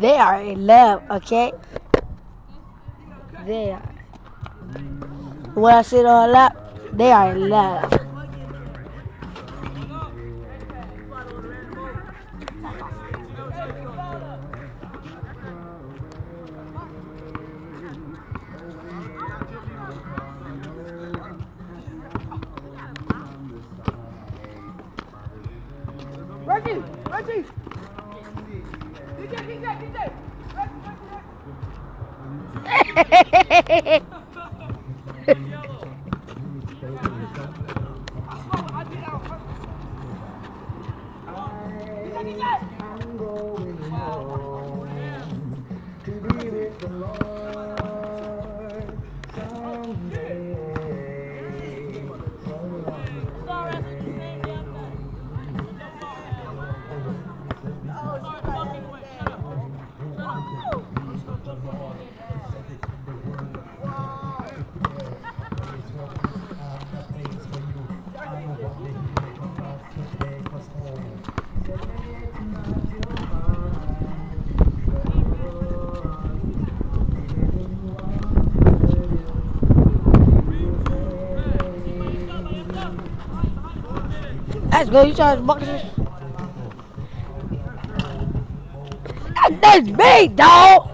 They are in love, okay? They are. When I sit on lap, they are in love. Reggie! Reggie! Mango. Let's go, you try to boxes. That's me, dog.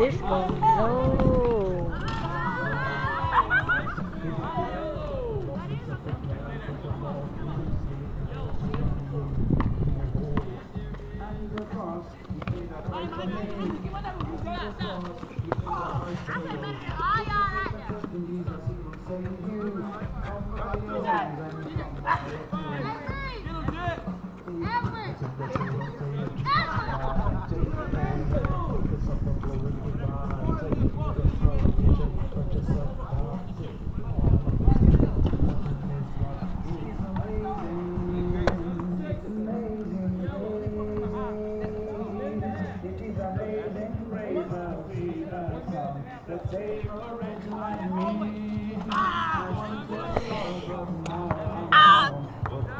This oh. one, no.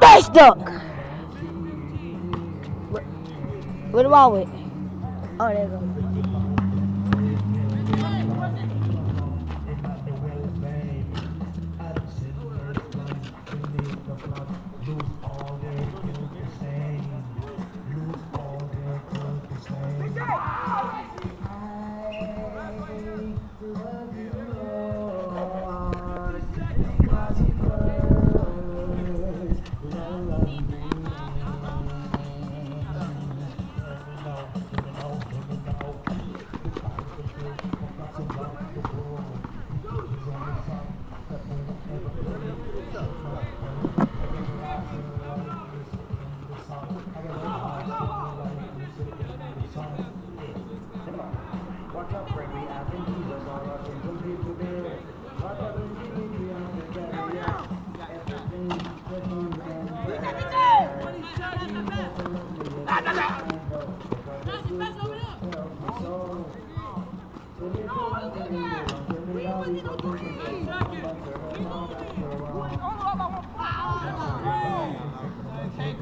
Face duck. What, what about it? Oh, there you Wow. Hey,